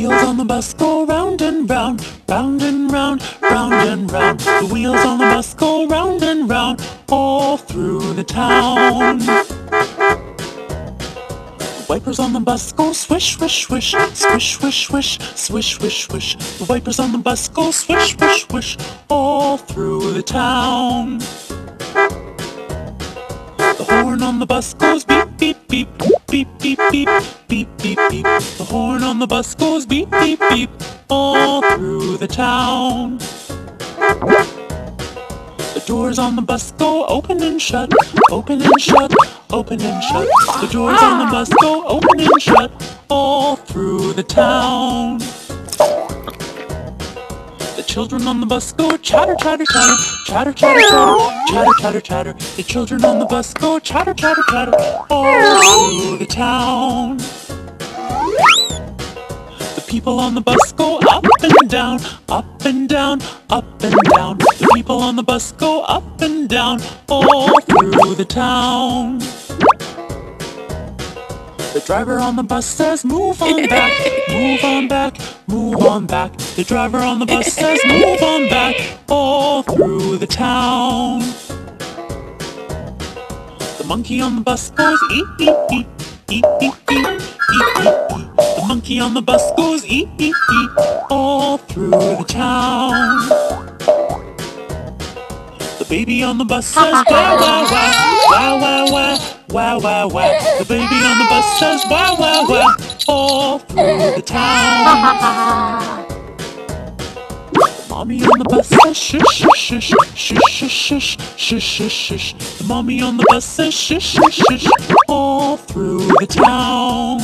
on the bus go round and round, round and round, round and round. The wheels on the bus go round and round, all through the town. Wipers on the bus go swish, swish, swish, swish, swish, swish, swish, swish, swish. The wipers on the bus go swish, swish, swish, all through the town. The horn on the bus goes beep, beep, beep, beep, beep, beep, beep, beep, beep. The horn on the bus goes beep, beep, beep, all through the town. The doors on the bus go open and shut, open and shut, open and shut. The doors on the bus go open and shut, all through the town. Children on the bus go chatter, chatter, chatter, chatter, chatter, chatter, chatter, chatter, chatter. The children on the bus go chatter, chatter, chatter, all through the town. The people on the bus go up and down, up and down, up and down. The people on the bus go up and down, all through the town. The driver on the bus says, move on back, move on back, move on back. The driver on the bus says, move on back, all through the town. The monkey on the bus goes, eep, eep, eep, eep, eep, eep, eep, eep. The monkey on the bus goes, eep, eep, eep, all through the town. The baby on the bus says, wow, wow, wow, wow, wow, wow, wow, wow, wow. The baby on the bus says, wow, wow, wow, all through the town. Mommy on the bus says, shush, shush, shush, shush, shush, shush, shush, shush. The mommy on the bus says, shush, shush, shush, all through the town.